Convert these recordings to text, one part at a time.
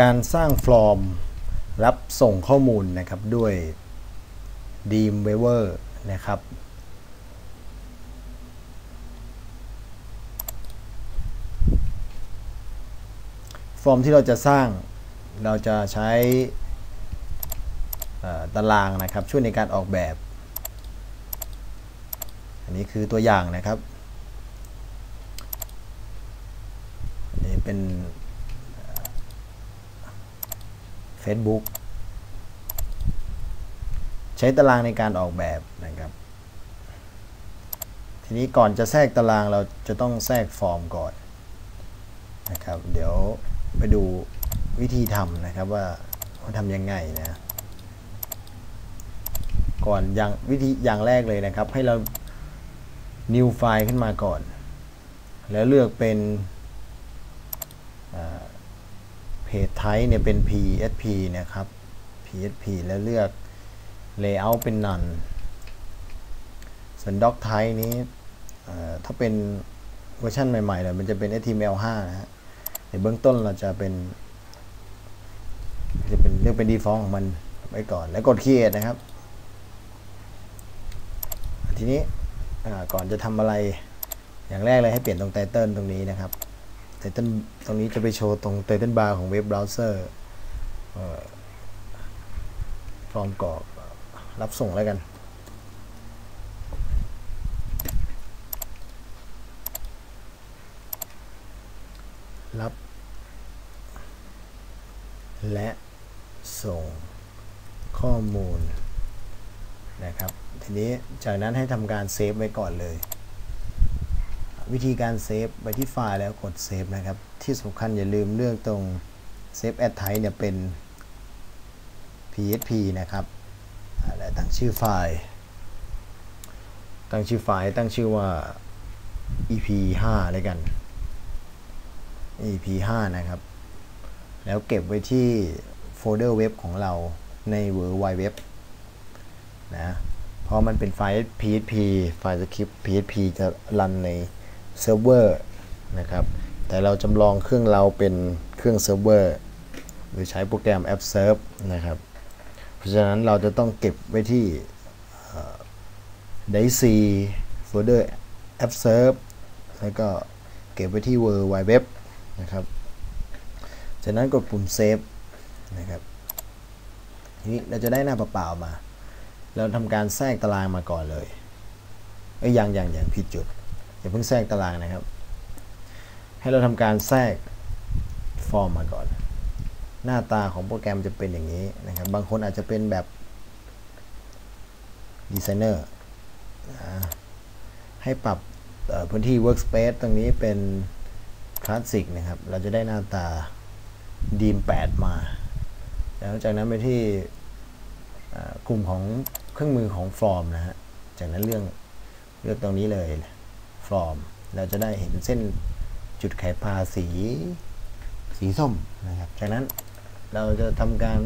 การสร้างฟอร์ม รับส่งข้อมูลนะครับด้วย Dreamweaver นะครับ ฟอร์มที่เราจะสร้างเราจะใช้ตารางนะครับช่วยในการออกแบบ อันนี้คือตัวอย่างนะครับ อันนี้เป็น Facebook ใช้ตารางในการออกแบบนะครับ ทีนี้ก่อนจะแทรกตารางเราจะต้องแทรกฟอร์มก่อนนะครับ เดี๋ยวไปดูวิธีทำนะครับว่าทำยังไงนะก่อนอย่างวิธีอย่างแรกเลยนะครับ ให้เรา new file ขึ้นมาก่อน แล้วเลือกเป็น จไทป์เนี่ยเป็น PSP นะครับ PSP แล้วเลือก layout เป็น none ส่วน doc type นี้ถ้าเป็นเวอร์ชันใหม่ๆเลยมันจะเป็น HTML5 นะฮะในเบื้องต้นเราจะเป็นจะเป็นเรียกเป็น default ของมันไว้ก่อนแล้วกด create นะครับ ทีนี้ก่อนจะทำอะไรอย่างแรกเลยให้เปลี่ยนตรง title ตรงนี้นะครับ title ตรงนี้จะไปโชว์ตรง title bar ของ web browser ฟอร์มกรอกรับส่งแล้วกัน รับ และส่งข้อมูลนะครับ ทีนี้จากนั้นให้ทำการ save ไว้ก่อนเลย วิธีการ save ไปที่ไฟล์แล้วกด save นะครับ ที่สำคัญอย่าลืมเลือกตรง save as type เนี่ยเป็น PHP นะครับและตั้งชื่อไฟล์ ตั้งชื่อไฟล์ตั้งชื่อว่า ep 5เลยกัน ep 5นะครับ แล้วเก็บไว้ที่โฟลเดอร์เว็บของเราใน w w w นะ เพราะมันเป็นไฟล์ PHP ไฟล์สคริปต์ PHP จะรันใน เซิร์ฟเวอร์นะครับแต่เราจำลองเครื่องเราเป็นเครื่องเซิร์ฟเวอร์หรือใช้โปรแกรม AppServ นะครับ เพราะฉะนั้นเราจะต้องเก็บไว้ที่ d a i c y folder App Serve แล้วก็เก็บไว้ที่ World Wide Web นะครับจากนั้นกดปุ่ม Save นะครับทีนี้เราจะได้หน้าเปล่าๆมา เราทำการแทรกตารางมาก่อนเลยเอ้ยยังยังยังผิดจุด อย่าเพิ่งแทรกตารางนะครับ ให้เราทำการแทรกฟอร์มมาก่อน หน้าตาของโปรแกรมจะเป็นอย่างนี้นะครับ บางคนอาจจะเป็นแบบดีไซเนอร์ให้ปรับพื้นที่ workspace ตรงนี้เป็นคลาสสิกนะครับ เราจะได้หน้าตาดีม8 มา แล้วจากนั้นไปที่กลุ่มของเครื่องมือของฟอร์มนะฮะ จากนั้นเรื่องเลือกตรงนี้เลย ฟอร์มเราจะได้เห็นเส้นจุดไขพาสีสีส้มนะครับ จากนั้นเราจะทำการ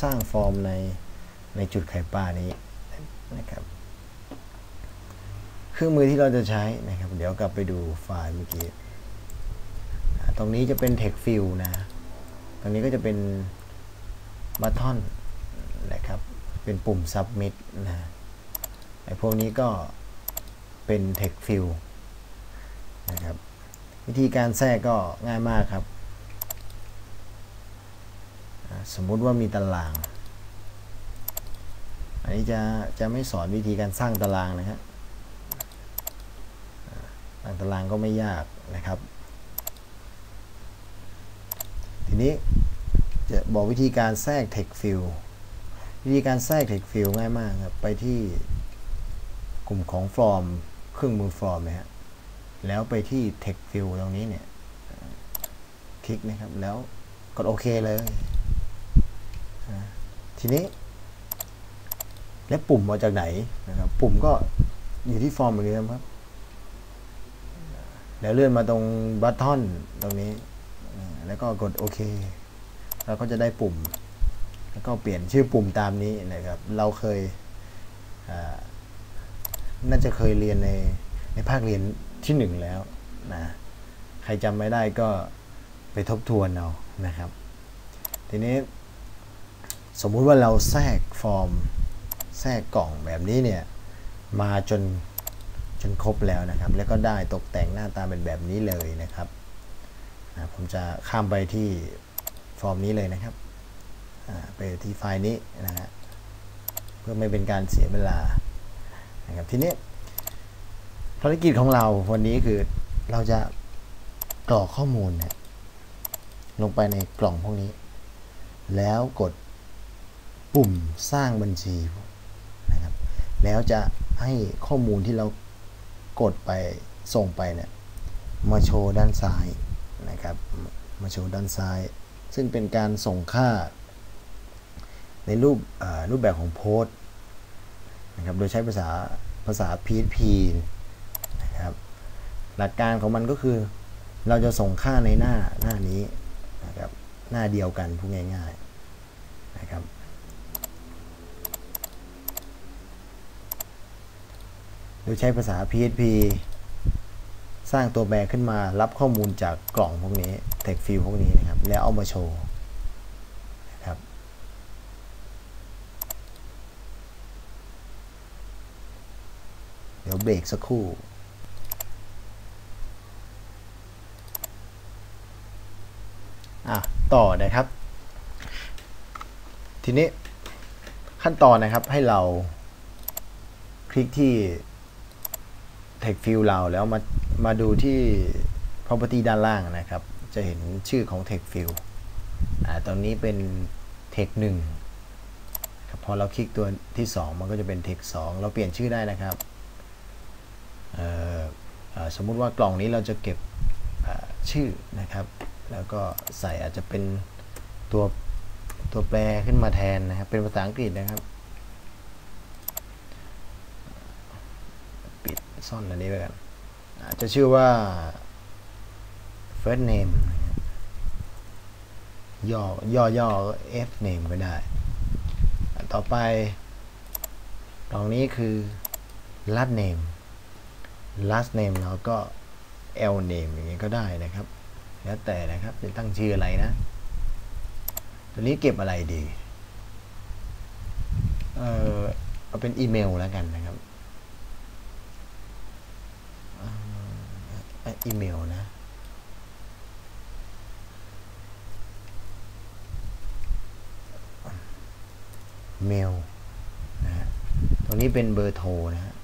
สร้างฟอร์มในในจุดไขปลานี้นะครับ เครื่องมือที่เราจะใช้นะครับ เดี๋ยวกลับไปดูไฟล์เมื่อกี้ตรงนี้จะเป็น text field นะ ตรงนี้ก็จะเป็นบัตทอนนะครับ เป็นปุ่ม submit นะไอพวกนี้ก็ เป็น text field นะครับวิธีการแทรกก็ง่ายมากครับ สมมุติว่ามีตาราง อันนี้จะจะไม่สอนวิธีการสร้างตารางนะครับสร้างตารางก็ไม่ยากนะครับ ทีนี้จะบอกวิธีการแทรก text field วิธีการแทรก text field ง่ายมากครับ ไปที่กลุ่มของ form เครื่องมือ form นะฮะแล้วไปที่ text field ตรงนี้เนี่ย คลิกนะครับ แล้วกดโอเคเลย ทีนี้ แล้วปุ่มมาจากไหนนะครับ ปุ่มก็อยู่ที่ฟอร์มเหมือนเดิมครับ แล้วเลื่อนมาตรงบัตทอนตรงนี้ แล้วก็กดโอเค เราก็จะได้ปุ่ม แล้วก็เปลี่ยนชื่อปุ่มตามนี้นะครับ เราเคย น่าจะเคยเรียนในในภาคเรียนที่หนึ่งแล้วนะใครจำไม่ได้ก็ไปทบทวนเอานะครับ ทีนี้สมมุติว่าเราแทรกฟอร์ม แทรกกล่องแบบนี้เนี่ย มาจนจนครบแล้วนะครับ แล้วก็ได้ตกแต่งหน้าตาเป็นแบบนี้เลยนะครับนะผมจะข้ามไปที่ฟอร์มนี้เลยนะครับ ไปที่ไฟล์นี้นะฮะเพื่อไม่เป็นการเสียเวลา นะครับทีนี้ภารกิจของเราวันนี้คือเราจะกรอกข้อมูลเนี่ยลงไปในกล่องพวกนี้ แล้วกดปุ่มสร้างบัญชีนะครับแล้วจะให้ข้อมูลที่เรากดไปส่งไปเนี่ยมาโชว์ด้านซ้ายนะครับมาโชว์ด้านซ้าย ซึ่งเป็นการส่งค่าในรูปรูปแบบของโพสต์ นะครับโดยใช้ภาษาภาษา PHP นะครับหลักการของมันก็คือ เราจะส่งค่าในหน้าหน้านี้นะครับหน้าเดียวกันพูดง่ายๆนะครับโดยใช้ภาษา PHP สร้างตัวแบรขึ้นมารับข้อมูลจากกล่องพวกนี้ text field พวกนี้นะครับ แล้วเอามาโชว์นะครับ เดี๋ยวเบรกสักครู่อะต่อนะครับ ทีนี้ขั้นตอนนะครับให้เราคลิกที่ text field เราแล้วมามาดูที่ property ด้านล่างนะครับ จะเห็นชื่อของ text field อ่าตรงนี้เป็น text 1ครับพอเราคลิกตัวที่ 2 มันก็จะเป็น text 2เราเปลี่ยนชื่อได้นะครับ สมมุติว่ากล่องนี้เราจะเก็บชื่อนะครับ แล้วก็ใส่อาจจะเป็นตัวตัวแปรขึ้นมาแทนนะครับ เป็นภาษาอังกฤษนะครับ ปิดซ่อนอันนี้ไว้กันอาจจะชื่อว่า first name ย่อย่อย่อ f name ก็ได้ ต่อไปตรงนี้คือ last name last name แล้วก็ l name อย่างนี้ยก็ได้นะครับ แล้วแต่นะครับจะตั้งชื่ออะไรนะ ตัวนี้เก็บอะไรดี เออเอาเป็นอีเมลแล้วกันนะครับอีเมลนะเมลนะฮะตรงนี้เป็นเบอร์โทรนะฮะ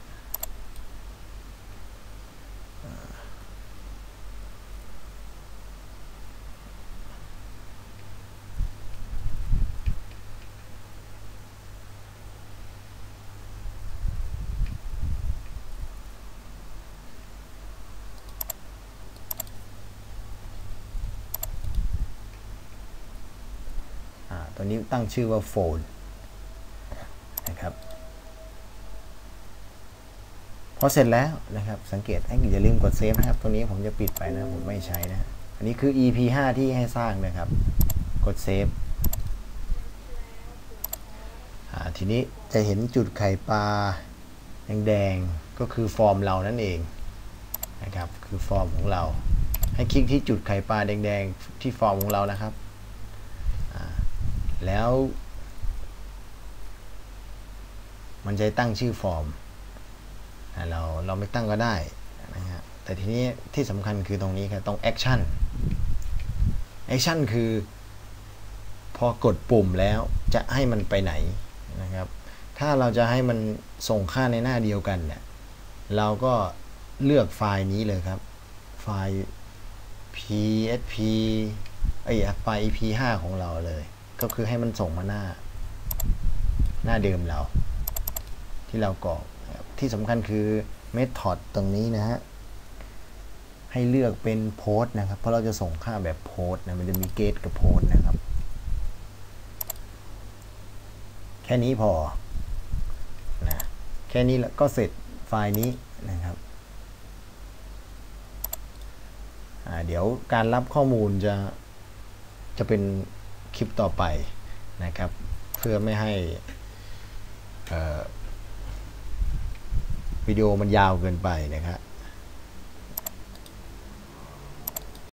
ตัวนี้ตั้งชื่อว่าโฟนนะครับพอเสร็จแล้วนะครับ สังเกตอย่าลืมกดเซฟนะครับ ตัวนี้ผมจะปิดไปนะผมไม่ใช้นะ อันนี้คือ EP 5 ที่ให้สร้างนะครับ กดเซฟทีนี้จะเห็นจุดไข่ปลาแดงๆก็คือฟอร์มเรานั่นเองนะครับ คือฟอร์มของเรา ให้คลิกที่จุดไข่ปลาแดงๆที่ฟอร์มของเรานะครับ แล้ว มันจะตั้งชื่อฟอร์มเราเราไม่ตั้งก็ได้นะฮะแต่ทีนี้ที่สำคัญคือตรงนี้ครับตรง action action คือ พอกดปุ่มแล้วจะให้มันไปไหนนะครับ ถ้าเราจะให้มันส่งค่าในหน้าเดียวกันเนี่ยเราก็เลือกไฟล์นี้เลยครับ ไฟล์ PSP ไอ้ไฟล์ EP5 ของเราเลย ก็คือให้มันส่งมาหน้า หน้าเดิมเรา ที่เรากรอกที่สำคัญคือเมธอดตรงนี้นะฮะ ให้เลือกเป็นโพสต์นะครับ เพราะเราจะส่งค่าแบบโพสต์นะ มันจะมีเกตกับโพสต์นะครับ แค่นี้พอนะแค่นี้แล้วก็เสร็จไฟล์นี้นะครับเดี๋ยวการรับข้อมูลจะจะเป็น คลิปต่อไปนะครับ เพื่อไม่ให้วิดีโอมันยาวเกินไปนะครับ